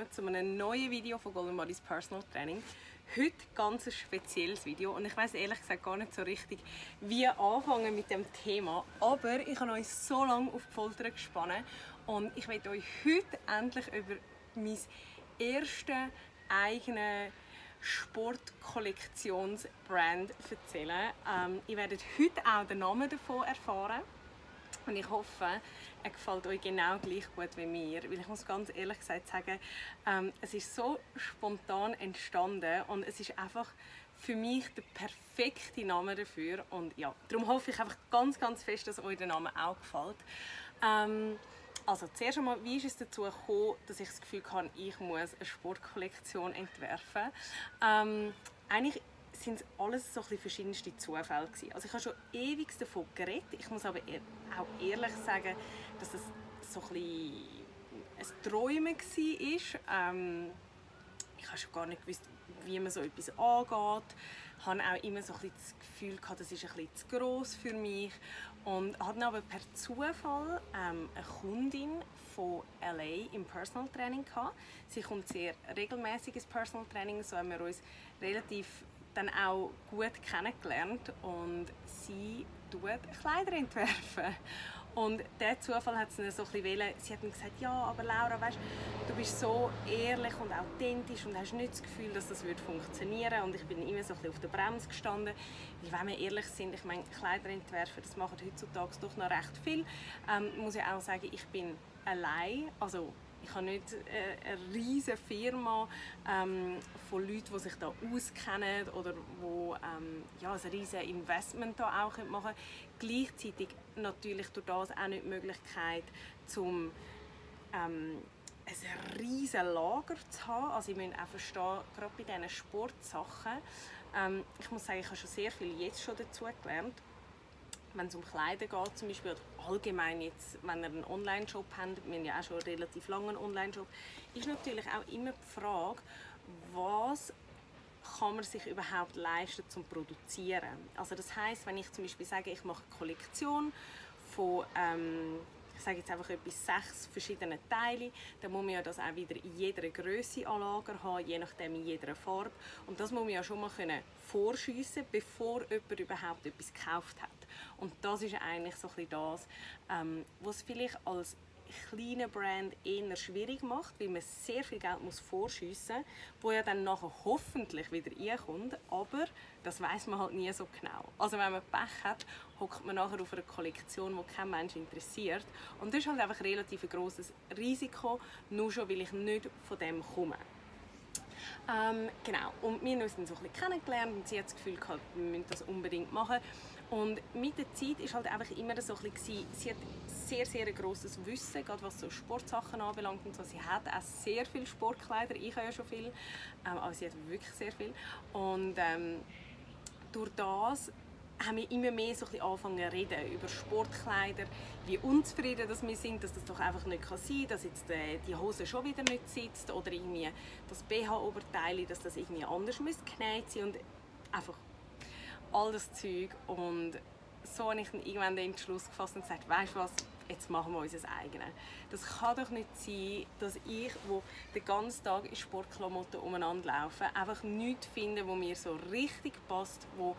willkommen zu einem neuen Video von Golden Bodies Personal Training. Heute ganz ein spezielles Video und ich weiß ehrlich gesagt gar nicht so richtig, wie anfangen mit dem Thema, aber ich habe euch so lange auf die Folter gespannt und ich werde euch heute endlich über mein erstes eigenes Sportkollektionsbrand erzählen. Ähm, ihr werdet heute auch den Namen davon erfahren. Und ich hoffe, er gefällt euch genau gleich gut wie mir. Weil ich muss ganz ehrlich gesagt sagen, ähm, es ist so spontan entstanden und es ist einfach für mich der perfekte Name dafür. Und ja, darum hoffe ich einfach ganz, ganz fest, dass euch der Name auch gefällt. Ähm, also zuerst einmal, wie ist es dazu gekommen, dass ich das Gefühl hatte, ich muss eine Sportkollektion entwerfen? Ähm, eigentlich sind es alles so verschiedenste Zufälle gewesen. Also ich habe schon ewig davon geredet. Ich muss aber auch ehrlich sagen, dass es so ein, ein Träumen war. Ähm, ich habe schon gar nicht gewusst, wie man so etwas angeht. Ich hatte auch immer so ein das Gefühl, gehabt, das ist bisschen zu gross für mich. Und hatte aber per Zufall ähm, eine Kundin von LA im Personal Training gehabt. Sie kommt sehr regelmäßig ins Personal Training, so haben wir uns relativ dann auch gut kennengelernt und sie tut Kleider entwerfen. Und der Zufall hat sie so ein bisschen Sie hat mir gesagt, ja, aber Laura, weißt, du bist so ehrlich und authentisch und hast nicht das Gefühl, dass das wird funktionieren Und ich bin immer so ein bisschen auf der Bremse gestanden. Weil wenn wir ehrlich sind, ich meine, Kleider entwerfen, das machen heutzutage doch noch recht viel. Ähm, muss ich auch sagen, ich bin allein, also ich habe nicht äh, eine riesige Firma ähm, von Leuten, die sich da auskennen oder die ähm, ja, ein riesiges Investment da auch machen können. Gleichzeitig natürlich durch das auch nicht die Möglichkeit, zum ähm, ein riesiges Lager zu haben. Also ich muss auch verstehen, gerade bei diesen Sportsachen, ähm, ich muss sagen, ich habe schon sehr viel jetzt schon dazu gelernt wenn es um Kleider geht zum Beispiel, oder allgemein jetzt, wenn ihr einen Online-Shop habt, wir haben ja auch schon einen relativ langen Online-Shop, ist natürlich auch immer die Frage, was kann man sich überhaupt leisten zum Produzieren. Also das heißt, wenn ich zum Beispiel sage, ich mache eine Kollektion von ähm, ich sage jetzt einfach etwas, sechs verschiedene Teile, dann muss man ja das auch wieder in jeder Größe an Lager haben, je nachdem in jeder Farbe. Und das muss man ja schon mal können vorschiessen, bevor jemand überhaupt etwas gekauft hat. Und das ist eigentlich so ein das, ähm, was vielleicht als kleiner Brand eher schwierig macht, weil man sehr viel Geld muss vorschiessen muss, wo ja dann nachher hoffentlich wieder reinkommt, aber das weiß man halt nie so genau. Also wenn man Pech hat, hockt man nachher auf einer Kollektion, die kein Mensch interessiert und das ist halt einfach relativ ein grosses Risiko, nur schon weil ich nicht von dem komme. Ähm, genau, und wir haben uns dann so ein bisschen kennengelernt und sie hat das Gefühl gehabt, wir müssen das unbedingt machen. Und mit der Zeit ist halt einfach immer so ein bisschen, sie hat sehr, sehr grosses Wissen, gerade was so Sportsachen anbelangt und so. Sie hat auch sehr viele Sportkleider, ich habe ja schon viel, ähm, aber sie hat wirklich sehr viel. Und ähm, durch das haben wir immer mehr so ein angefangen zu reden über Sportkleider, wie unzufrieden dass wir sind, dass das doch einfach nicht sein kann, dass jetzt äh, die Hose schon wieder nicht sitzt oder irgendwie das BH-Oberteil, dass das irgendwie anders genäht sein und einfach all das Zeug und so habe ich dann irgendwann den Entschluss gefasst und gesagt, weißt du was, jetzt machen wir unser eigenes. Das kann doch nicht sein, dass ich, wo den ganzen Tag in Sportklamotten umeinander laufe, einfach nichts finde, wo mir so richtig passt, wo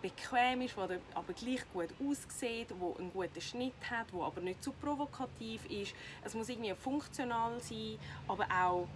bequem ist, wo aber gleich gut aussieht, wo einen guten Schnitt hat, wo aber nicht zu provokativ ist. Es muss irgendwie funktional sein, aber auch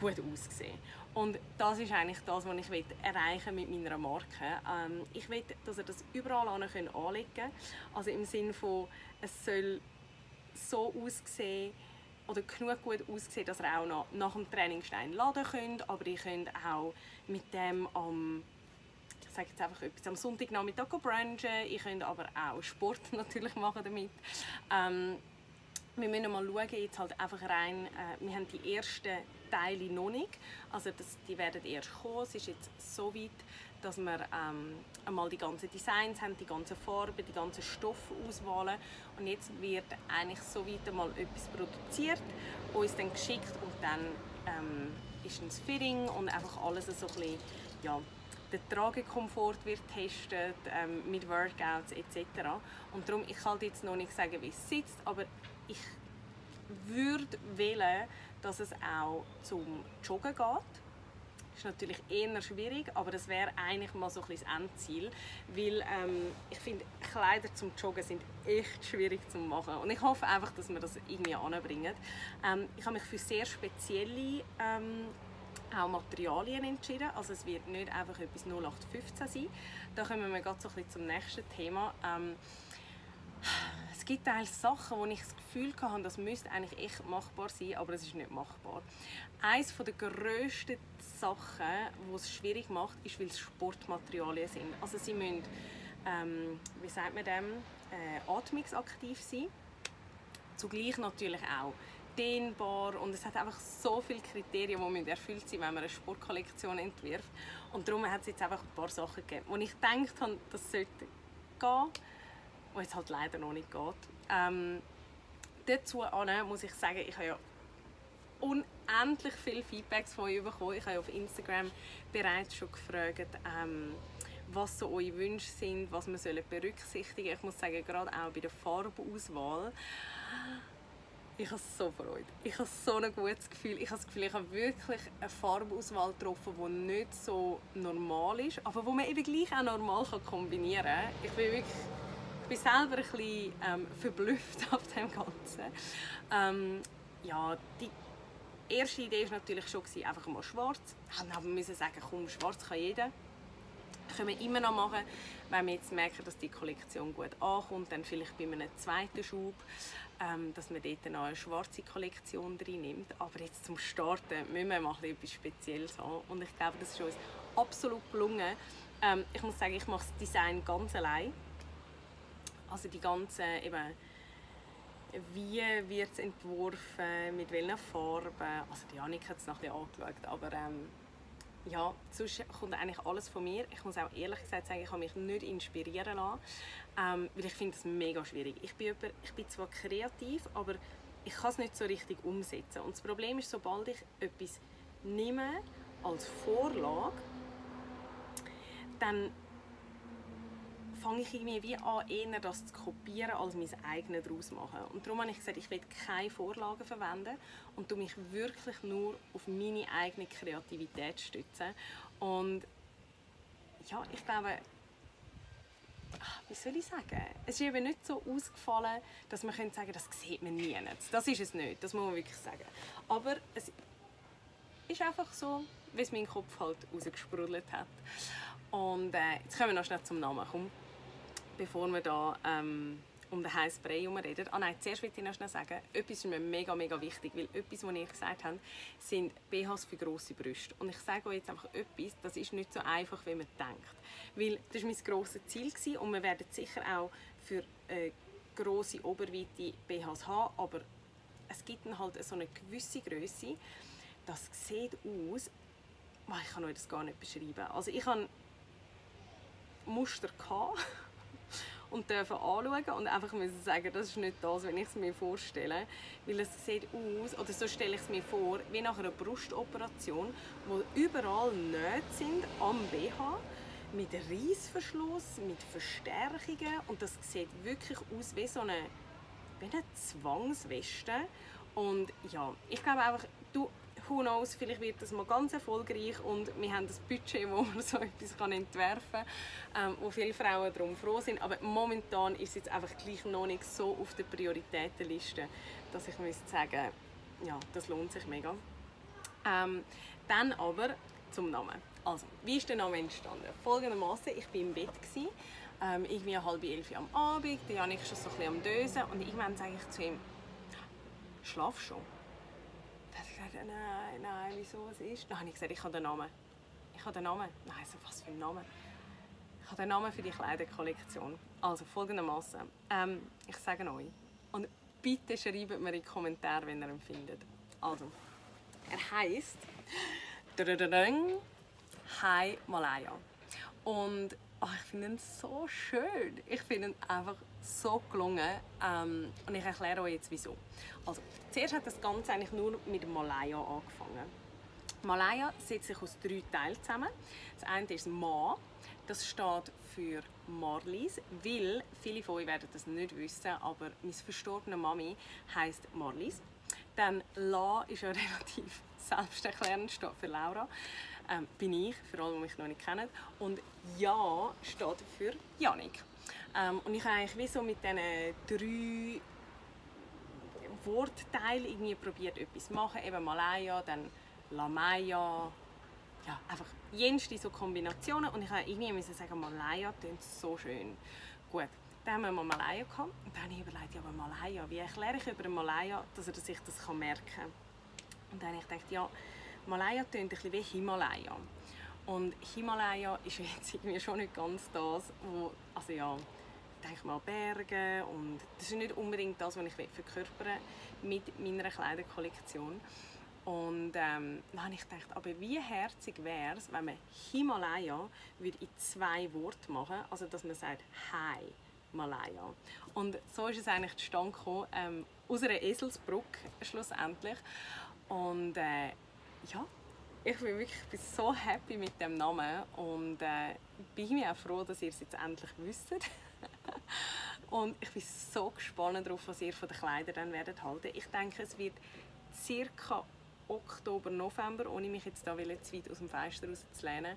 gut aussehen. Und das ist eigentlich das, was ich erreichen mit meiner Marke. Ähm, ich will, dass ihr das überall anlegen könnt. Also im Sinne von, es soll so aussehen oder genug gut aussehen, dass ihr auch noch nach dem Training Stein laden könnt, aber ihr könnt auch mit dem am ich sage jetzt einfach etwas, am Sonntagnachmittag brunchen, ihr könnt aber auch Sport natürlich machen damit. Ähm, wir müssen mal schauen, jetzt halt einfach rein, äh, wir haben die ersten Teile noch nicht, also das, die werden erst kommen, es ist jetzt so weit, dass wir ähm, einmal die ganzen Designs haben, die ganzen Farben, die ganzen Stoffauswahlen und jetzt wird eigentlich so weit einmal etwas produziert, uns dann geschickt und dann ähm, ist ein Fitting und einfach alles so ein bisschen, ja, der Tragekomfort wird getestet ähm, mit Workouts etc. Und darum, ich kann jetzt noch nicht sagen, wie es sitzt, aber ich würde wählen, dass es auch zum Joggen geht ist natürlich eher schwierig, aber das wäre eigentlich mal so ein das Endziel, weil ähm, ich finde, Kleider zum Joggen sind echt schwierig zu machen und ich hoffe einfach, dass wir das irgendwie anbringen. Ähm, ich habe mich für sehr spezielle ähm, auch Materialien entschieden, also es wird nicht einfach etwas 0815 sein. Da kommen wir gerade so ein bisschen zum nächsten Thema. Ähm, es gibt teils Sachen, wo ich das Gefühl hatte, das müsste eigentlich echt machbar sein, aber es ist nicht machbar. Eines der grössten Sachen, die es schwierig macht, ist, weil es Sportmaterialien sind. Also sie müssen, ähm, wie sagt man dem, äh, atmungsaktiv sein. Zugleich natürlich auch dehnbar und es hat einfach so viele Kriterien, die erfüllt sein wenn man eine Sportkollektion entwirft. Und darum hat es jetzt einfach ein paar Sachen gegeben, wo ich gedacht habe, das sollte gehen, was es halt leider noch nicht geht. Ähm, dazu muss ich sagen, ich habe ja unendlich viele Feedbacks von euch bekommen. Ich habe auf Instagram bereits schon gefragt, ähm, was so eure Wünsche sind, was wir berücksichtigen sollen. Ich muss sagen, gerade auch bei der Farbauswahl, ich habe so Freude. Ich habe so ein gutes Gefühl. Ich habe das Gefühl, ich habe wirklich eine Farbauswahl getroffen, die nicht so normal ist, aber wo man eben gleich auch normal kombinieren kann. Ich bin wirklich ich bin selber ein bisschen ähm, verblüfft auf dem Ganzen. Ähm, ja, die erste Idee war natürlich schon einfach mal schwarz. Dann haben wir sagen, komm, schwarz kann jeder. Das können wir immer noch machen, wenn wir jetzt merken, dass die Kollektion gut ankommt, dann vielleicht bei einem zweiten Schub, ähm, dass man dort noch eine schwarze Kollektion drin nimmt. Aber jetzt zum Starten müssen wir mal etwas Spezielles haben und ich glaube, das ist uns absolut gelungen. Ähm, ich muss sagen, ich mache das Design ganz allein. Also die ganzen eben wie wird es entworfen, mit welchen Farben. Also die Janik hat es bisschen angeschaut, aber ähm, ja, sonst kommt eigentlich alles von mir. Ich muss auch ehrlich gesagt sagen, ich habe mich nicht inspirieren lassen, ähm, weil ich finde es mega schwierig. Ich bin, jemand, ich bin zwar kreativ, aber ich kann es nicht so richtig umsetzen. Und das Problem ist, sobald ich etwas nehme als Vorlage, dann fange ich irgendwie wie an, eher das zu kopieren, als mein eigenes daraus zu machen. Und darum habe ich gesagt, ich will keine Vorlagen verwenden und du mich wirklich nur auf meine eigene Kreativität stützen. Und ja, ich glaube, wie soll ich sagen? Es ist eben nicht so ausgefallen, dass man sagen könnte, das sieht man nie. Das ist es nicht, das muss man wirklich sagen. Aber es ist einfach so, wie es mein Kopf halt rausgesprudelt hat. Und äh, jetzt kommen wir noch schnell zum Namen. Komm bevor wir da ähm, um den heißen Brei reden. Ah nein, zuerst möchte ich noch schnell sagen, etwas ist mir mega, mega wichtig, weil etwas, was ihr gesagt habt, sind BHs für grosse Brüste. Und ich sage euch jetzt einfach etwas, das ist nicht so einfach, wie man denkt. Weil das war mein grosses Ziel gewesen, und wir werden sicher auch für äh, grosse Oberweite BHs haben, aber es gibt dann halt so eine gewisse Größe, das sieht aus, ich kann euch das gar nicht beschreiben. Also ich habe Muster gehabt, und dürfen anschauen und einfach müssen sagen, das ist nicht das, wenn ich es mir vorstelle. Weil es sieht aus, oder so stelle ich es mir vor, wie nach einer Brustoperation, wo überall Nähte sind am BH, mit Reissverschluss, mit Verstärkungen und das sieht wirklich aus wie so eine, wie eine Zwangsweste. Und ja, ich glaube einfach, who knows, vielleicht wird das mal ganz erfolgreich und wir haben das Budget, wo man so etwas kann entwerfen kann, ähm, wo viele Frauen darum froh sind. Aber momentan ist es jetzt einfach gleich noch nicht so auf der Prioritätenliste, dass ich müsste sagen, ja, das lohnt sich mega. Ähm, dann aber zum Namen. Also, wie ist der Name entstanden? Folgendermaßen, ich war im Bett. Gewesen, ähm, irgendwie halb elf am Abend, der Janik ist schon so ein bisschen am Dösen und irgendwann sage ich zu ihm, schlaf schon gesagt, nein, nein, wieso, was ist? Dann habe ich gesagt, ich habe den Namen. Ich habe den Namen. Nein, so, was für ein Name? Ich habe den Namen für die Kleiderkollektion. Also folgendermaßen. Ähm, ich sage euch. Und bitte schreibt mir in die Kommentare, wenn ihr ihn findet. Also, er heißt Hi Malaya. Und oh, ich finde ihn so schön. Ich finde ihn einfach so gelungen. Ähm, und ich erkläre euch jetzt wieso. Also, zuerst hat das Ganze eigentlich nur mit Malaya angefangen. Malaya setzt sich aus drei Teilen zusammen. Das eine ist Ma. Das steht für Marlies, weil viele von euch werden das nicht wissen, aber meine verstorbene Mami heißt Marlies. Dann La ist ja relativ selbsterklärend, steht für Laura. Ähm, bin ich, für alle, die mich noch nicht kennen. Und Ja steht für Janik. Ähm, und ich habe eigentlich wie so mit diesen drei Wortteilen irgendwie probiert, etwas zu machen. Eben Malaya, dann Lamaya, ja, einfach jenste so Kombinationen. Und ich habe irgendwie müssen sagen, Malaya klingt so schön. Gut, dann haben wir mal Malaya gehabt. Und dann habe ich überlegt, ja, aber Malaya, wie erkläre ich über Malaya, dass er sich das merken kann. Und dann habe ich gedacht, ja, Malaya klingt ein bisschen wie Himalaya. Und Himalaya ist jetzt irgendwie schon nicht ganz das, wo, also ja, denke mal Berge und das ist nicht unbedingt das, was ich verkörpern mit meiner Kleiderkollektion. Und ähm, dann habe ich gedacht, aber wie herzig wäre es, wenn man Himalaya würde in zwei Worte machen also dass man sagt Hi Malaya. Und so ist es eigentlich zustande gekommen, ähm, aus einer Eselsbrücke schlussendlich. Und äh, ja, ich bin wirklich ich bin so happy mit dem Namen und äh, bin mir auch froh, dass ihr es jetzt endlich wisst. und ich bin so gespannt darauf, was ihr von den Kleidern dann werdet halten. Ich denke, es wird circa Oktober, November, ohne mich jetzt da zu weit aus dem Fenster rauszulehnen.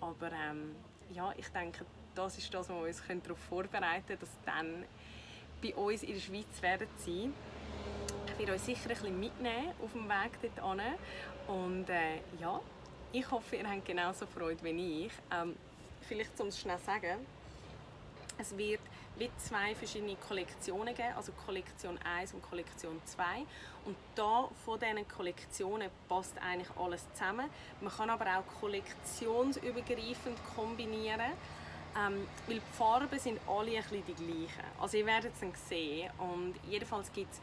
Aber ähm, ja, ich denke, das ist das, was wir uns darauf vorbereiten können, dass dann bei uns in der Schweiz werden sein. Werde euch sicher ein bisschen mitnehmen auf dem Weg dorthin. Und äh, ja, ich hoffe, ihr habt genauso Freude wie ich. Ähm, vielleicht, um es schnell sagen, es wird wie zwei verschiedene Kollektionen geben, also Kollektion 1 und Kollektion 2. Und da von diesen Kollektionen passt eigentlich alles zusammen. Man kann aber auch kollektionsübergreifend kombinieren. Ähm, weil die Farben sind alle ein bisschen die gleichen. Also ihr werdet es dann sehen. Und jedenfalls gibt es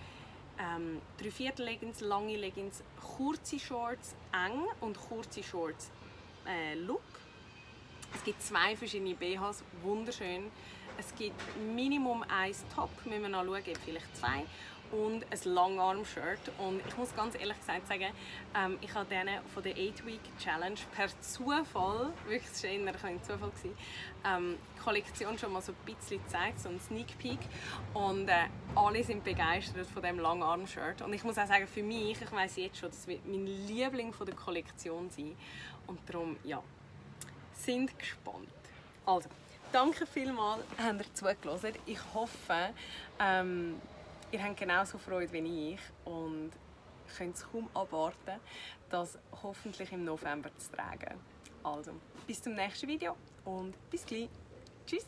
ähm, Dreiviertel-Leggings, lange Leggings, kurze Shorts eng und kurze Shorts äh, Look. Es gibt zwei verschiedene BHs, wunderschön. Es gibt Minimum ein Top, müssen wir noch schauen, vielleicht zwei. Und ein Langarm-Shirt. Und ich muss ganz ehrlich gesagt sagen, ähm, ich habe denen von der 8-Week-Challenge per Zufall, wirklich das war eher ein Zufall, gewesen, ähm, die Kollektion schon mal so ein bisschen gezeigt, so ein Sneak Peek. Und äh, alle sind begeistert von dem Langarm-Shirt. Und ich muss auch sagen, für mich, ich weiß jetzt schon, das wird mein Liebling von der Kollektion sein. Und darum, ja, sind gespannt. Also, danke vielmals, habt ihr zugelassen. Ich hoffe, ähm, ihr habt genauso Freude wie ich und könnt es kaum abwarten, das hoffentlich im November zu tragen. Also, bis zum nächsten Video und bis gleich. Tschüss!